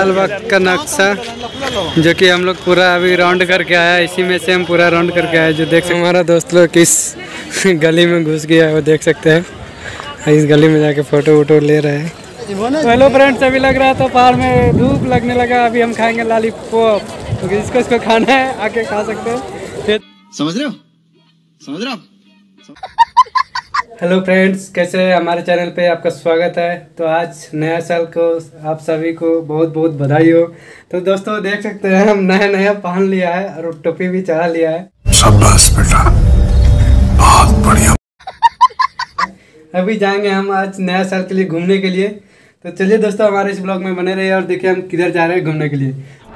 लाल बाग का नक्शा जो कि हम लोग पूरा अभी राउंड करके आया इसी में से हम पूरा राउंड करके आए जो देख सकते हमारा दोस्त लोग किस गली में घुस गया है वो देख सकते हैं। इस गली में जाके फ़ोटो वोटो ले रहे हैं। हेलो फ्रेंड्स अभी लग रहा था पहाड़ में धूप लगने लगा अभी हम खाएँगे लालीपॉप तो जिसको इसको खाना है आके खा सकते हैं। समझ रहे हो? समझ रहे हो हेलो फ्रेंड्स कैसे हैं? हमारे चैनल पे आपका स्वागत है। तो आज नया साल को आप सभी को बहुत बहुत बधाई हो। तो दोस्तों देख सकते हैं हम नया नया पहन लिया है और टोपी भी चढ़ा लिया है। शाबाश बेटा। बहुत बढ़िया। अभी जाएँगे हम आज नया साल के लिए घूमने के लिए। तो चलिए दोस्तों हमारे इस ब्लॉग में बने रहिए और देखिए हम किधर जा रहे हैं घूमने के लिए।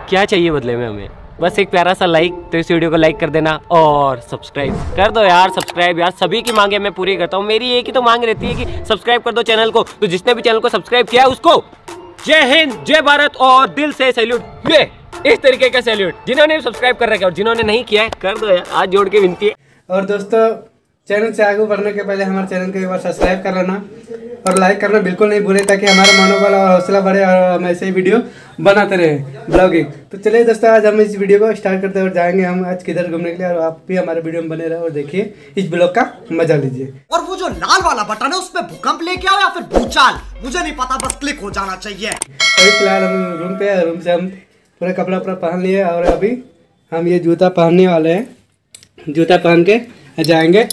क्या चाहिए बदले में हमें? बस एक प्यारा सा लाइक तो इस वीडियो को लाइक कर देना और सब्सक्राइब कर दो यार सब्सक्राइब यार। सभी की मांगे मैं पूरी करता हूँ। मेरी एक ही तो मांग रहती है कि सब्सक्राइब कर दो चैनल को। तो जिसने भी चैनल को सब्सक्राइब किया उसको जय हिंद, जय भारत और दिल से सैल्यूट ये, इस तरीके का सैल्यूट जिन्होंने सब्सक्राइब कर रखा है और जिन्होंने नहीं किया है, कर दो यार। आज जोड़ के विनती है। और दोस्तों चैनल से आगे बढ़ने के पहले हमारे चैनल को एक बार सब्सक्राइब कर लेना और लाइक करना बिल्कुल नहीं भूलें ताकि हमारा मनोबल और हौसला बढ़े और हम ऐसे ही वीडियो बनाते रहे ब्लॉगिंग। तो चलिए दोस्तों आज हम इस वीडियो को स्टार्ट करते हैं और जाएँगे हम आज किधर घूमने के लिए और आप भी हमारे वीडियो में बने रहे और देखिए इस ब्लॉग का मज़ा लीजिए। और वो जो लाल वाला बटन है उसमें भूकंप लेके आओ या फिर भूचाल? मुझे नहीं पता बस क्लिक हो जाना चाहिए। अभी फ़िलहाल हम रूम पे रूम से हम पूरा कपड़ा वपड़ा पहन लिए और अभी हम ये जूता पहनने वाले हैं। जूता पहन के जाएँगे।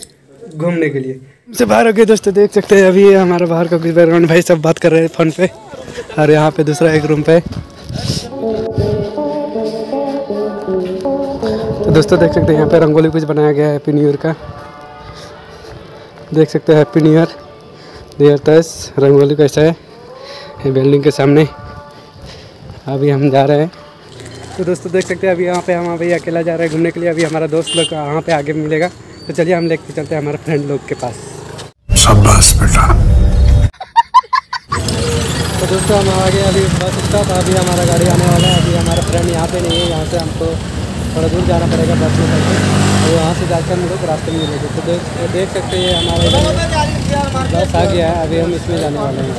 घूमने के लिए। से बाहर हो गए दोस्तों देख सकते हैं, अभी हमारा बाहर का कुछ बैकग्राउंड भाई सब बात कर रहे हैं फ़ोन पे। और यहाँ पे दूसरा एक रूम पे। तो दोस्तों देख सकते हैं, यहाँ पे रंगोली कुछ बनाया गया है हैप्पी न्यू ईयर का। देख सकते हैं हैप्पी न्यू ईयर दो हज़ार तेईस रंगोली कैसा है बिल्डिंग के सामने। अभी हम जा रहे हैं। तो दोस्तों देख सकते हैं, अभी यहाँ पे हम, अभी अकेला जा रहे हैं घूमने के लिए। अभी हमारा दोस्त लोग यहाँ पे आगे मिलेगा। तो चलिए हम लेके चलते हैं हमारे फ्रेंड लोग के पास। शाबाश बेटा। तो दोस्तों हम आ गए अभी बस स्टॉप अभी हमारा गाड़ी आने वाला है। अभी हमारा फ्रेंड यहाँ पे नहीं है यहाँ से हमको थोड़ा दूर जाना पड़ेगा बस में करके। और वहाँ से जाकर हम लोग रास्ते में मिलेंगे तो देख देख सकते हैं हमारे बस आ गया है अभी हम इसमें जाने वाले हैं।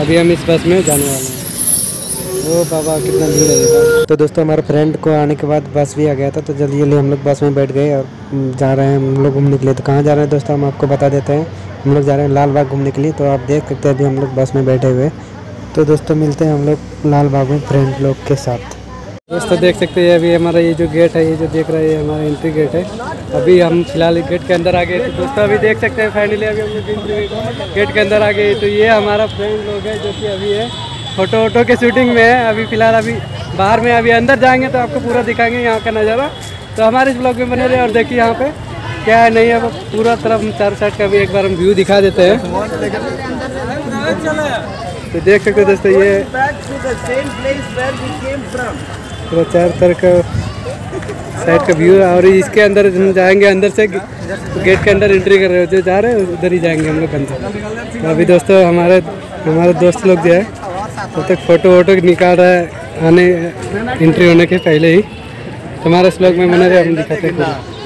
अभी हम इस बस में जाने वाले हैं। ओ बाबा कितना भीड़ है तो दोस्तों हमारे फ्रेंड को आने के बाद बस भी आ गया था तो जल्दी जल्दी हम लोग बस में बैठ गए और हम्म, जा रहे हैं हम लोग घूमने के लिए। तो कहाँ जा रहे हैं दोस्तों हम आपको बता देते हैं। हम लोग जा रहे हैं लाल बाग घूमने के लिए तो आप देख सकते हैं अभी हम लोग बस में बैठे हुए। तो दोस्तों मिलते हैं हम लोग लाल बाग में फ्रेंड लोग के साथ। दोस्तों देख सकते हैं अभी हमारा ये जो गेट है ये जो देख रहे हैं हमारा एंट्री गेट है। अभी हम फ़िलहाल गेट के अंदर आ गए तो दोस्तों अभी देख सकते हैं फाइनली अभी हम लोग गेट के अंदर आ गए। तो ये हमारा फ्रेंड लोग है जो कि अभी है। फ़ोटो वोटो के शूटिंग में है। अभी फ़िलहाल अभी बाहर में, अभी अंदर जाएँगे तो आपको पूरा दिखाएँगे यहाँ का नज़ारा। तो हमारे इस ब्लॉग में बने रहे और देखिए यहाँ पे क्या है, नहीं है, वो पूरा तरफ़ चार साइड का भी एक बार हम व्यू दिखा देते हैं। तो देख सकते दोस्तों, ये पूरा चार तरह का साइड का व्यू है और इसके अंदर हम जाएँगे, अंदर से गेट के अंदर एंट्री कर रहे हो, जो जा रहे हैं, उधर ही जाएँगे हम लोग अंदर। तो अभी दोस्तों, हमारे हमारे दोस्त लोग जो है तब तक फ़ोटो वोटो निकाल रहा है, आने एंट्री होने के पहले ही। तो हमारे इस में बने रहे हम दिखाते हैं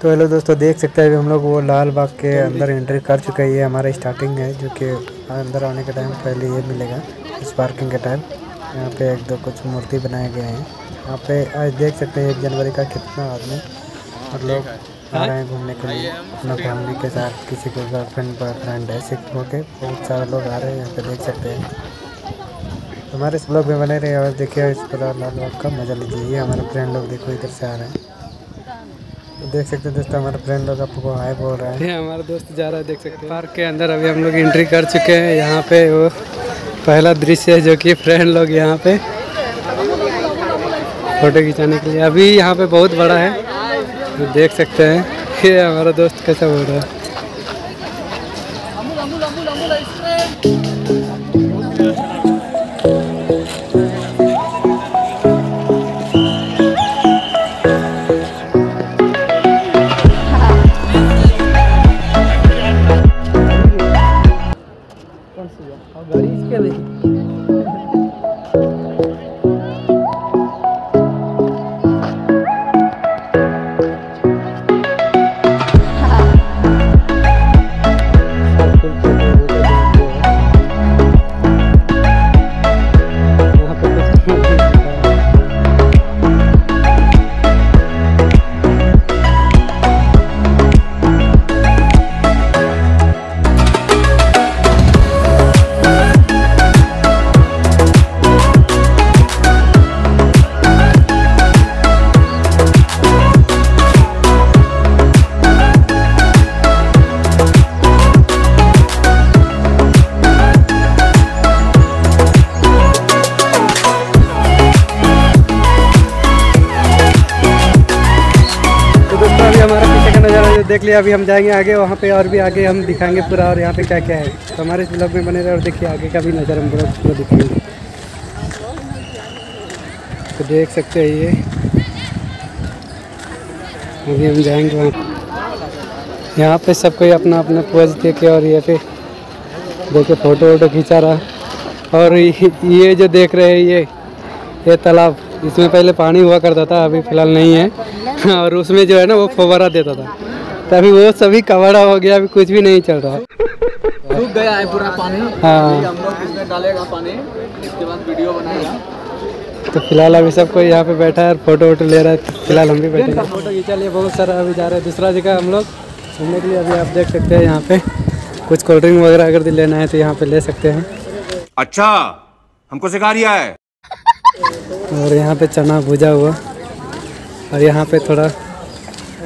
तो हेलो दोस्तों, देख सकते हैं अभी हम लोग वो लाल बाग के अंदर एंट्री कर चुके हैं। ये हमारा स्टार्टिंग है, जो कि अंदर आने के टाइम पहले ये मिलेगा, इस पार्किंग के टाइम यहाँ पे एक दो कुछ मूर्ति बनाए गए हैं। यहाँ पे, आज देख सकते हैं एक जनवरी का कितना आदमी लोग आ रहे हैं घूमने के लिए अपना फैमिली के साथ किसी को गर्लफ्रेंड बॉयफ्रेंड है सिख के बहुत सारे लोग आ रहे हैं यहाँ पे देख सकते हैं। हमारे इस ब्लॉग में बने रहे और देखिए इस पूरा लाल बाग का मज़ा लीजिए ये हमारे फ्रेंड लोग देखो इधर से आ रहे हैं। तो देख सकते हैं दोस्तों हमारे फ्रेंड लोग आपको हाय बोल रहा है। हमारा दोस्त जा रहा है देख सकते हैं। पार्क के अंदर अभी हम लोग एंट्री कर चुके हैं यहाँ पे वो पहला दृश्य है जो कि फ्रेंड लोग यहाँ पे फ़ोटो खिंचाने के लिए। अभी यहाँ पे बहुत बड़ा है। देख सकते हैं। ये हमारा दोस्त कैसा बोल रहा है? देख लिया, अभी हम जाएँगे आगे, वहाँ पे और भी आगे हम दिखाएँगे पूरा और यहाँ पे क्या क्या है। तो हमारे ब्लॉग में बने रहे और देखिए आगे का भी नज़र हम पूरा पूरा दिखाएँगे। तो देख सकते हैं ये। अभी हम जाएँगे वहाँ। यहाँ पे सब कोई अपना अपना पोज दे के और ये पे देखे फ़ोटो वोटो खींचा रहा। और ये जो देख रहे हैं ये ये तालाब, इसमें पहले पानी हुआ करता था, अभी फ़िलहाल नहीं है। और उसमें जो है ना वो फवारा देता था। तो अभी वो सभी कवड़ा हो गया अभी कुछ भी नहीं चल रहा। सूख गया है पूरा पानी। हाँ। हम लोग इसमें डालेगा पानी इसके बाद वीडियो बनाएगा। तो फ़िलहाल अभी सब कोई यहाँ पे बैठा है और फ़ोटो वोटो ले रहा है तो फ़िलहाल हम भी बैठे हैं। फ़ोटो खींचा लिए बहुत सारा अभी जा रहे हैं। दूसरा जगह हम लोग घूमने के लिए अभी आप देख सकते हैं यहाँ पे। कुछ कोल्ड ड्रिंक वगैरह अगर लेना है तो यहाँ पे ले सकते हैं। अच्छा हमको सिखा रिया है। और यहाँ पे चना भुजा हुआ। और यहाँ पे थोड़ा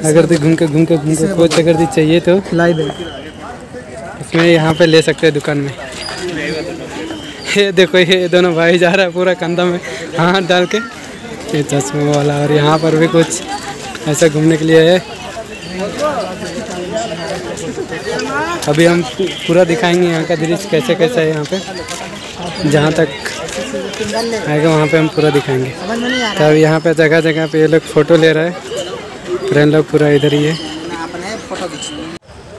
अगर दी घूम के घूम के घूम के कुछ अगर चाहिए तो। लाई दे। इसमें यहाँ पे ले सकते हैं दुकान में। ये देखो ये दोनों भाई जा रहा है पूरा कंधा में हाथ डाल के। ये चश्मे वाला और यहाँ पर भी कुछ ऐसा घूमने के लिए है। अभी हम पूरा दिखाएँगे यहाँ का दृश्य कैसे कैसा है यहाँ पे। जहाँ तक आएगा वहाँ पे हम पूरा दिखाएँगे। तो अभी यहाँ पे जगह जगह पे ये लोग फ़ोटो ले रहे हैं। फ्रेंड लोग पूरा इधर ही है।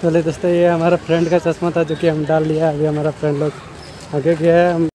पहले दोस्तों, ये हमारा फ्रेंड का चश्मा था जो कि हम डाल लिया अभी हमारा फ्रेंड लोग आगे गया है। हम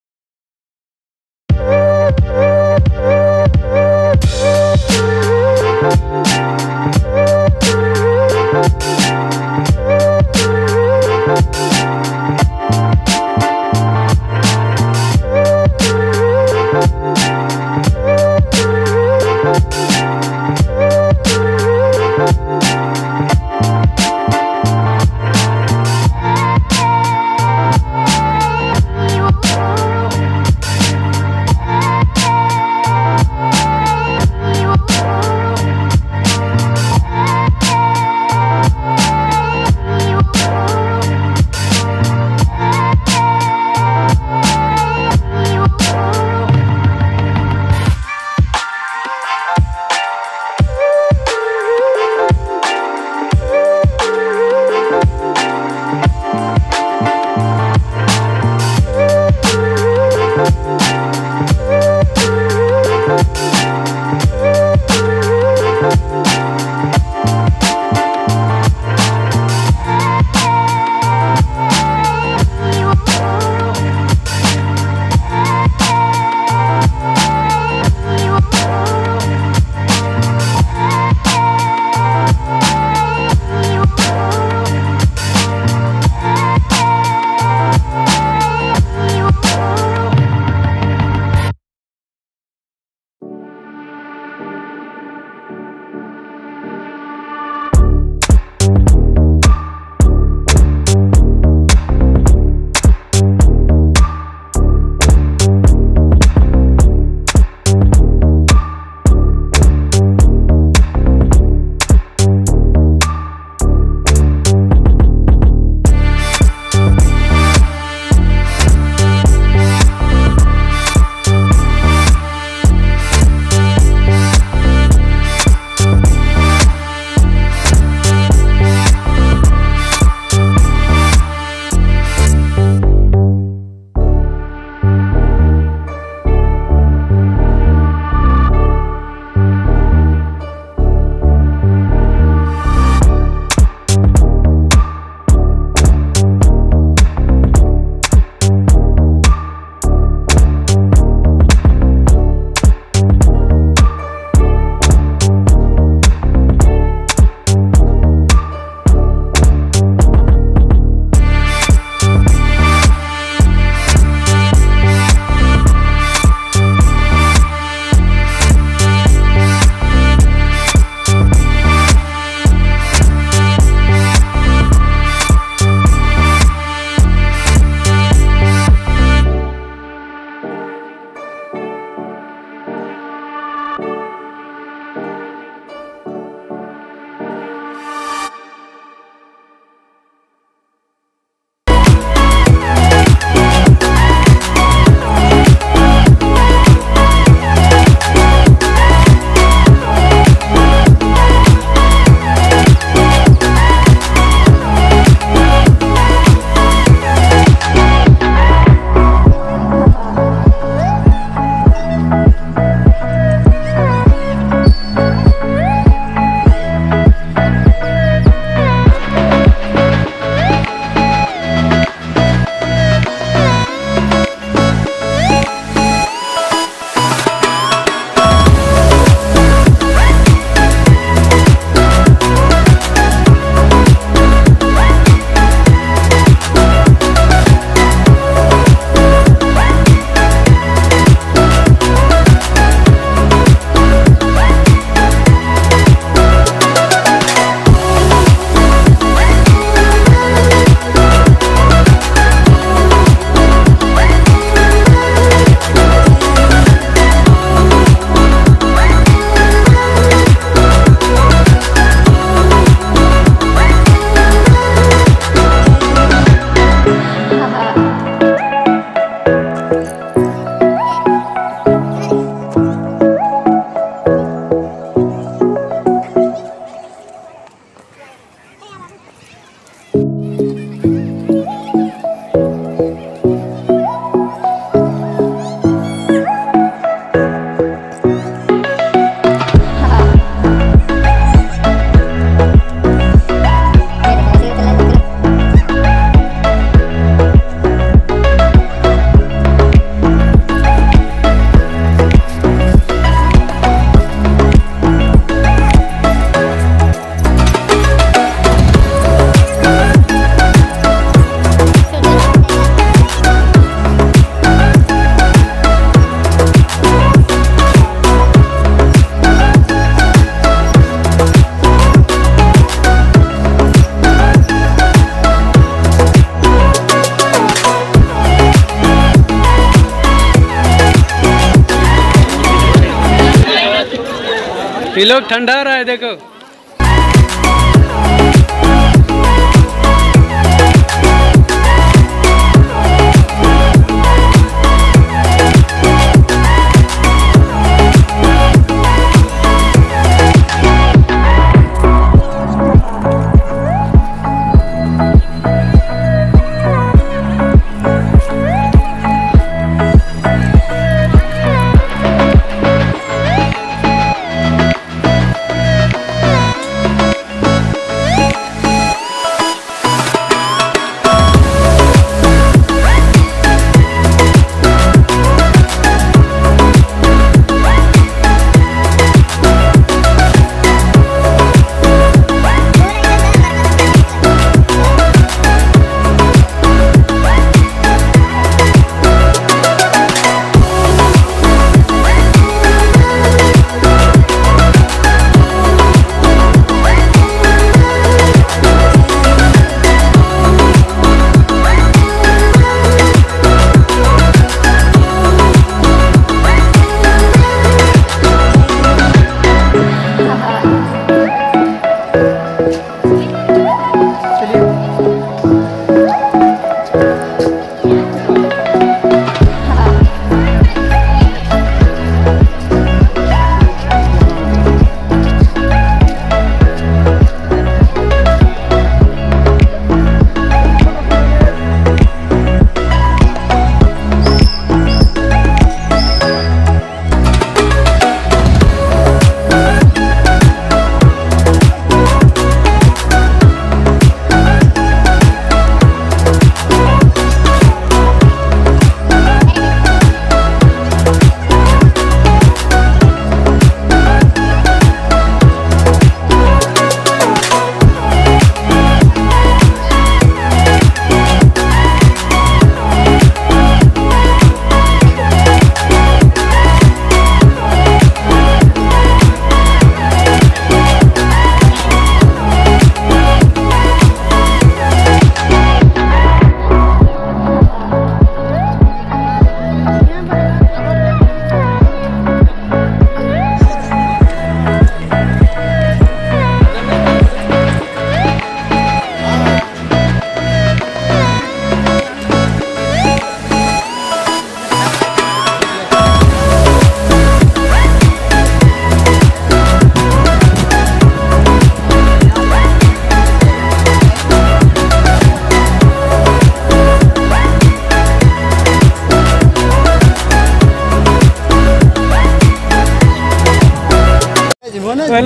ये लोग ठंडा रहा है देखो।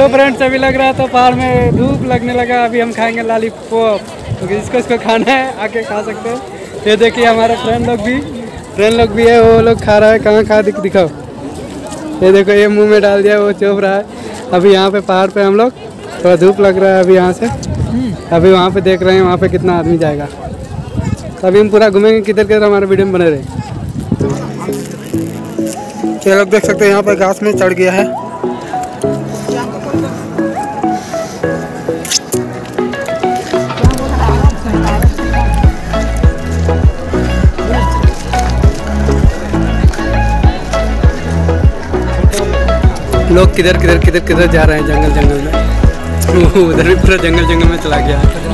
फ्रेंड्स अभी लग रहा था पहाड़ में धूप लगने लगा। अभी हम खाएँगे लॉलीपॉप तो जिसको इसको खाना है, आके खा सकते हैं। ये देखिए हमारे फ्रेंड लोग भी फ्रेंड लोग भी है, वो लोग खा रहा है। कहाँ खा दिख, दिखाओ। ये देखो, ये मुँह में डाल दिया, वो चुप रहा है। अभी यहाँ पे पहाड़ पे हम लोग, थोड़ा धूप लग रहा है अभी यहाँ से। अभी वहाँ पे देख रहे हैं, वहाँ पे कितना आदमी जाएगा। तो अभी हम पूरा घूमेंगे, किधर किधर हमारे वीडियो में बने रहे। ये लोग देख सकते हैं, यहाँ पर घास में चढ़ गया है। लोग किधर किधर किधर किधर जा रहे हैं जंगल जंगल में? उधर भी पूरा जंगल जंगल में चला गया।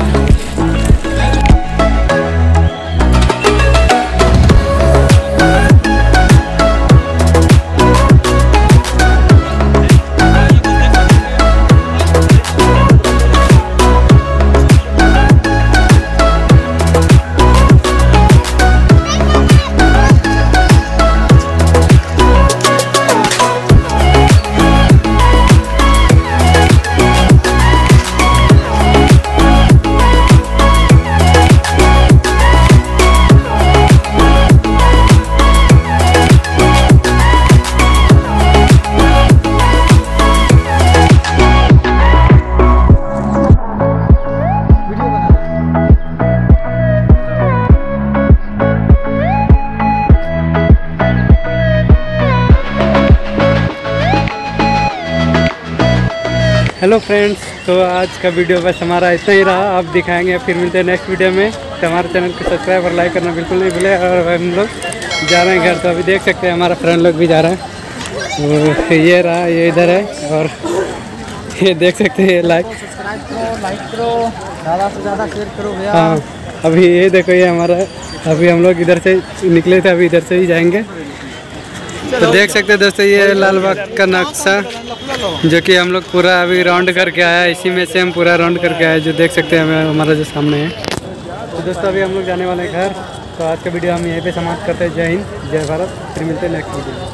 हेलो फ्रेंड्स तो आज का वीडियो बस हमारा इतना ही रहा। आप दिखाएँगे, फिर मिलते हैं नेक्स्ट वीडियो में। तो हमारे चैनल को सब्सक्राइब और लाइक करना बिल्कुल नहीं भूले। और हम लोग जा रहे हैं घर तो अभी देख सकते हैं हमारा फ्रेंड लोग भी जा रहा है। तो ये रहा, ये इधर है, और ये देख सकते हैं लाइक हाँ अभी ये देखो, ये हमारा, अभी हम लोग इधर से निकले थे, अभी इधर से ही जाएँगे। तो देख सकते हैं दोस्तों, ये लाल बाग का नक्शा। जो कि हम लोग पूरा अभी राउंड करके आया इसी में से हम पूरा राउंड करके आए जो देख सकते हैं हमें, हमारा जो सामने है। तो दोस्तों, अभी हम लोग जाने वाले हैं घर। तो आज का वीडियो हम यहीं पे समाप्त करते हैं। जय हिंद, जय भारत। फिर मिलते हैं नेक्स्ट वीडियो